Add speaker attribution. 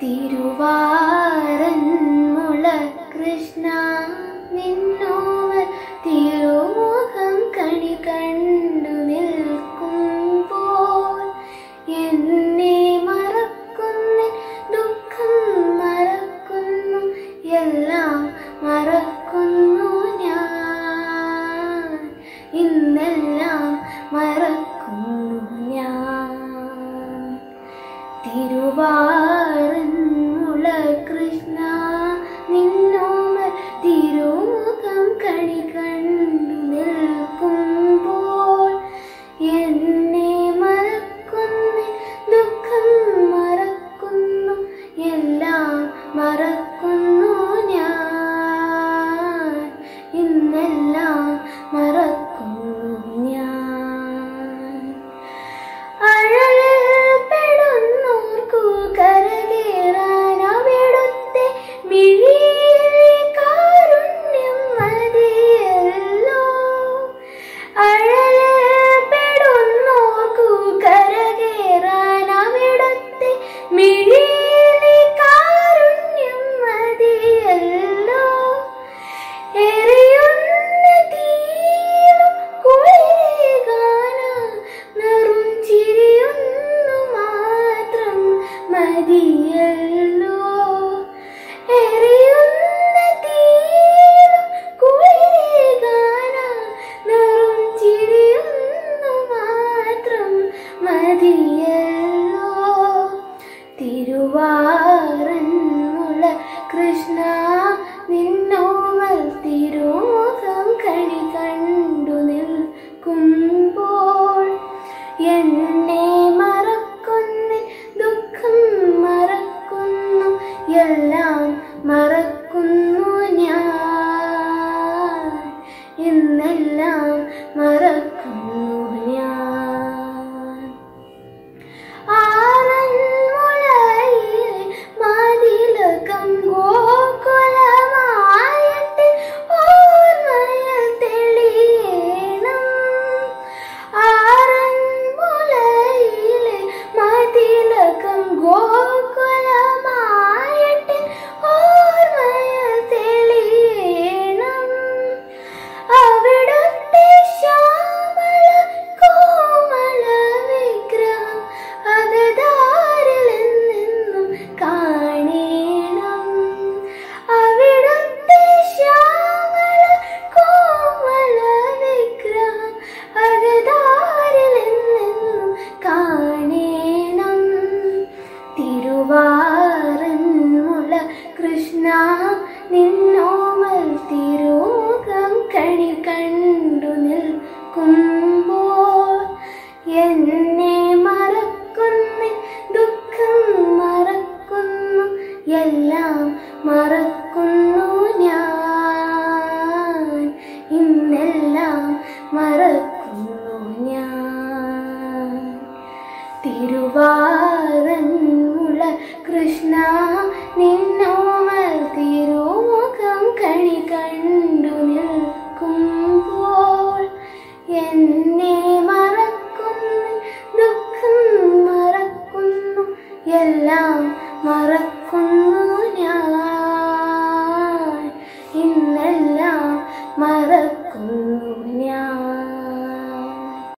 Speaker 1: തിരുവാറന്മുള കൃഷ്ണ നിന്നോവർ തിരുമോഹം കണി കണ്ടു നിൽക്കുമ്പോൾ എന്നെ മറക്കുന്ന ദുഃഖം മറക്കുന്നു എല്ലാം മറക്കുന്നു ഞാൻ. ഇന്നെല്ലാം മറക്കുന്നു कृष्णा വാറന്മുള കൃഷ്ണ നിന്നോമൽ തിരൂകം കണി കണ്ടു നിൽക്കുമ്പോൾ എന്നെ മറക്കുന്നു ദുഃഖം മറക്കുന്നു എല്ലാം മറക്കുന്നു